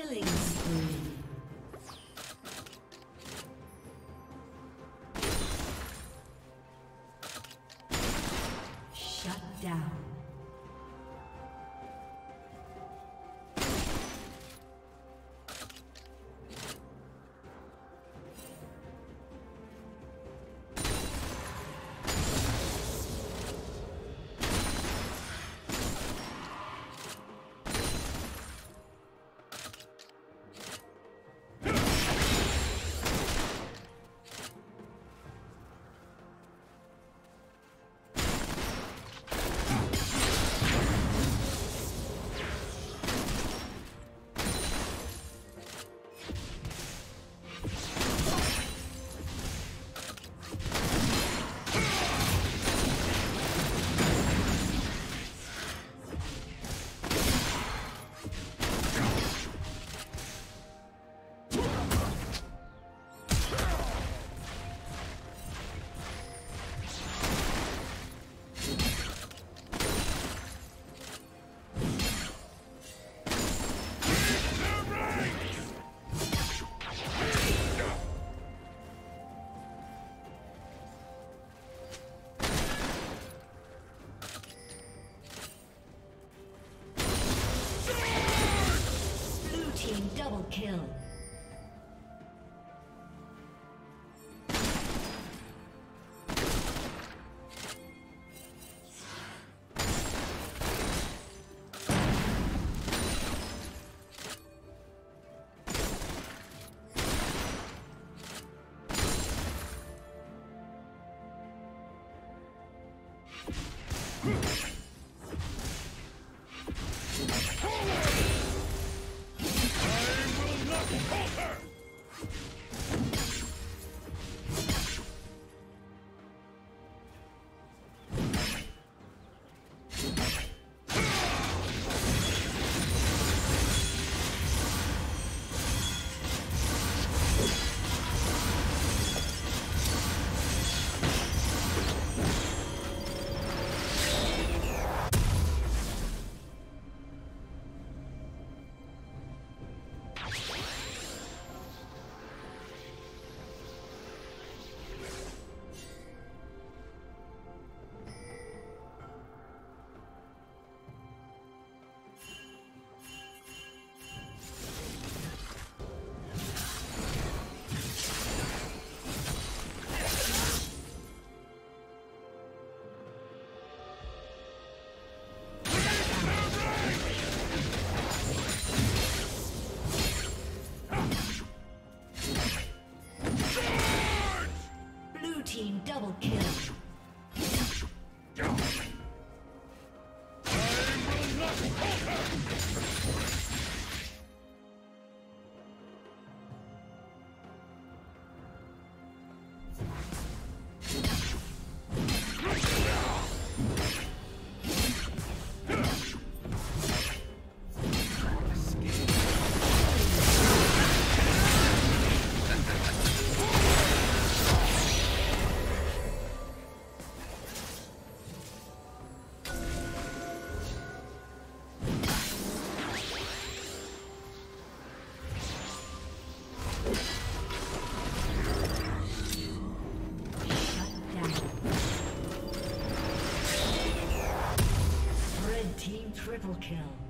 Killing Triple kill.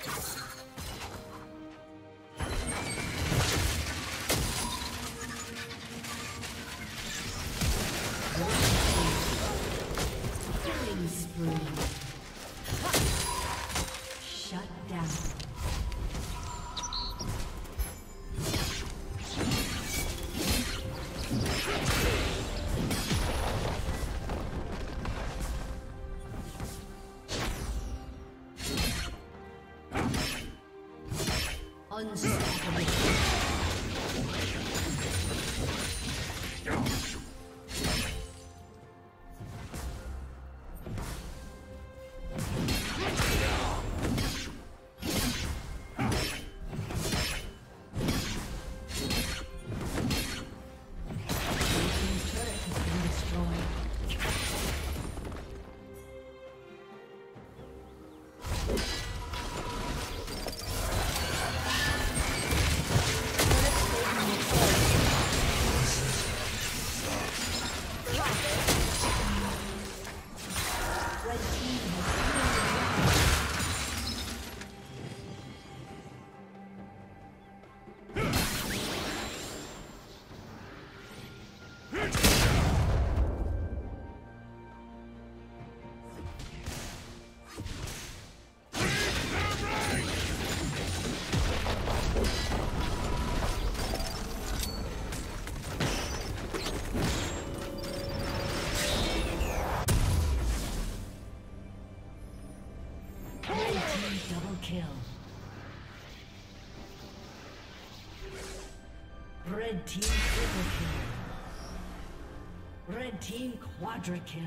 Killing spree. Unstoppable. Red team triple kill. Red team quadra kill.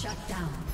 Shut down.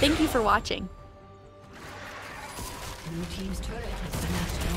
Thank you for watching. Team's turret has been.